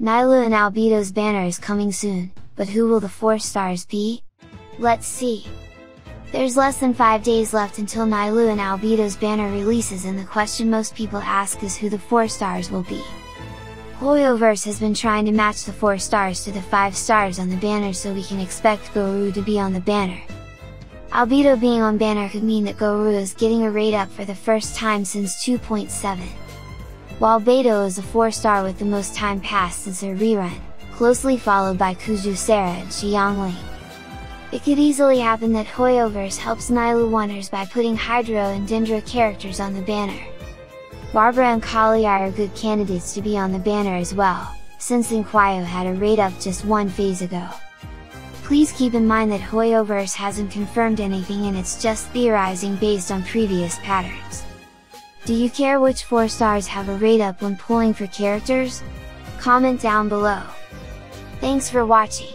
Nilou and Albedo's banner is coming soon, but who will the 4 stars be? Let's see! There's less than 5 days left until Nilou and Albedo's banner releases and the question most people ask is who the 4 stars will be. Hoyoverse has been trying to match the 4 stars to the 5 stars on the banner so we can expect Gorou to be on the banner. Albedo being on banner could mean that Gorou is getting a rate up for the first time since 2.7. While Beidou is a 4 star with the most time passed since her rerun, closely followed by Kujou Sara and Xiangling. It could easily happen that Hoyoverse helps Nilou Wonders by putting Hydro and Dendro characters on the banner. Barbara and Collei are good candidates to be on the banner as well, since Xingqiu had a rate up just one phase ago. Please keep in mind that Hoyoverse hasn't confirmed anything and it's just theorizing based on previous patterns. Do you care which 4 stars have a rate up when pulling for characters? Comment down below! Thanks for watching!